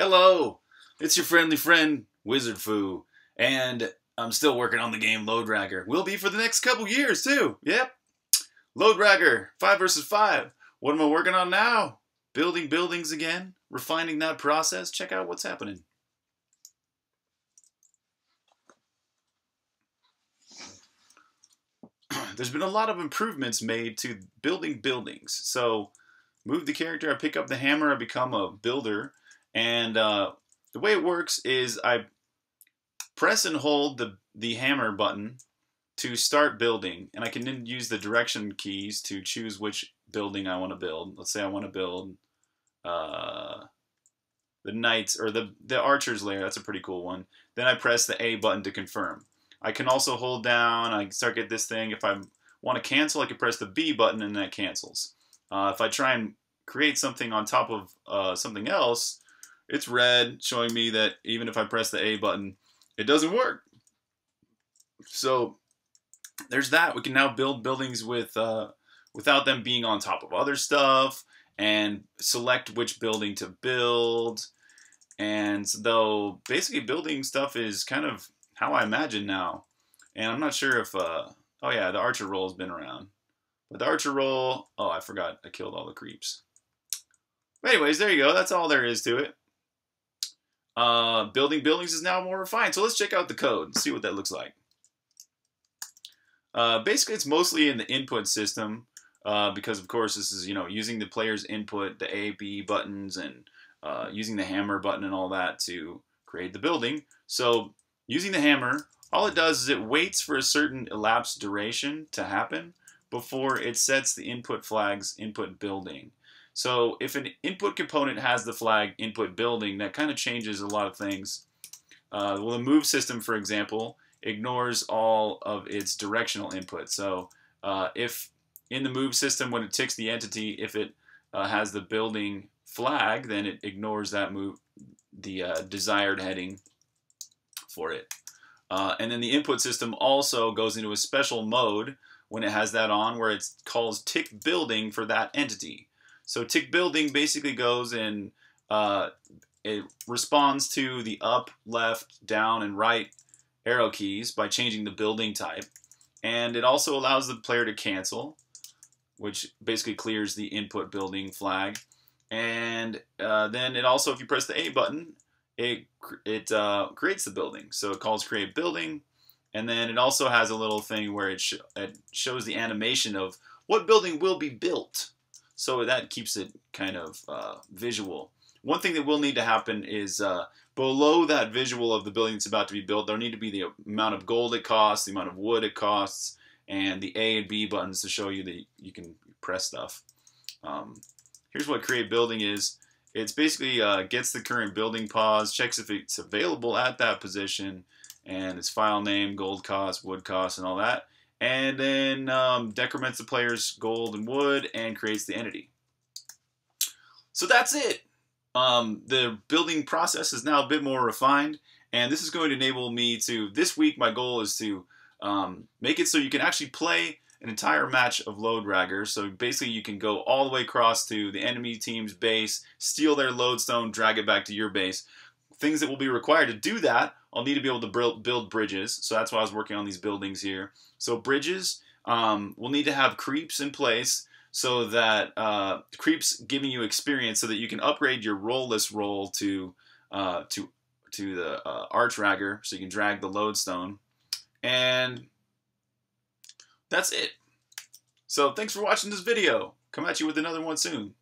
Hello, it's your friendly friend Wizard Fu, and I'm still working on the game Loderagger. Will be for the next couple years too. Yep. Loderagger, five versus five. What am I working on now? Building buildings again, refining that process. Check out what's happening. There's been a lot of improvements made to building buildings. So, move the character, I pick up the hammer, I become a builder and uh, the way it works is I press and hold the, the hammer button to start building. And I can then use the direction keys to choose which building I want to build. Let's say I want to build uh, the knights or the, the archer's layer. That's a pretty cool one. Then I press the A button to confirm. I can also hold down, I start get this thing. If I want to cancel, I can press the B button and that cancels. Uh, if I try and create something on top of uh, something else, it's red, showing me that even if I press the A button, it doesn't work. So there's that. We can now build buildings with uh, without them being on top of other stuff and select which building to build. And though basically building stuff is kind of how I imagine now. And I'm not sure if, uh, oh yeah, the archer role has been around. But the archer role, oh, I forgot. I killed all the creeps. But anyways, there you go. That's all there is to it. Uh, building buildings is now more refined. So let's check out the code and see what that looks like. Uh, basically, it's mostly in the input system uh, because, of course, this is you know using the player's input, the A, B buttons, and uh, using the hammer button and all that to create the building. So using the hammer, all it does is it waits for a certain elapsed duration to happen before it sets the input flags input building. So if an input component has the flag input building, that kind of changes a lot of things. Uh, well, the move system, for example, ignores all of its directional input. So uh, if in the move system, when it ticks the entity, if it uh, has the building flag, then it ignores that move, the uh, desired heading for it. Uh, and then the input system also goes into a special mode when it has that on where it calls tick building for that entity. So tick building basically goes and uh, it responds to the up, left, down, and right arrow keys by changing the building type. And it also allows the player to cancel, which basically clears the input building flag. And uh, then it also, if you press the A button, it, it uh, creates the building. So it calls create building. And then it also has a little thing where it, sh it shows the animation of what building will be built. So that keeps it kind of uh, visual. One thing that will need to happen is uh, below that visual of the building that's about to be built, there need to be the amount of gold it costs, the amount of wood it costs, and the A and B buttons to show you that you can press stuff. Um, here's what create building is. It's basically uh, gets the current building pause, checks if it's available at that position, and its file name, gold cost, wood cost, and all that and then um, decrements the player's gold and wood and creates the entity. So that's it. Um, the building process is now a bit more refined, and this is going to enable me to, this week my goal is to um, make it so you can actually play an entire match of Loderagger. So basically you can go all the way across to the enemy team's base, steal their lodestone, drag it back to your base. Things that will be required to do that I'll need to be able to build bridges. So that's why I was working on these buildings here. So bridges, um, we'll need to have creeps in place so that uh, creeps giving you experience so that you can upgrade your rollless role to uh, to to the uh, archragger so you can drag the lodestone. And that's it. So thanks for watching this video. Come at you with another one soon.